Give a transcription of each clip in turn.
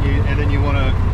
and then you and then you want to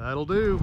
That'll do.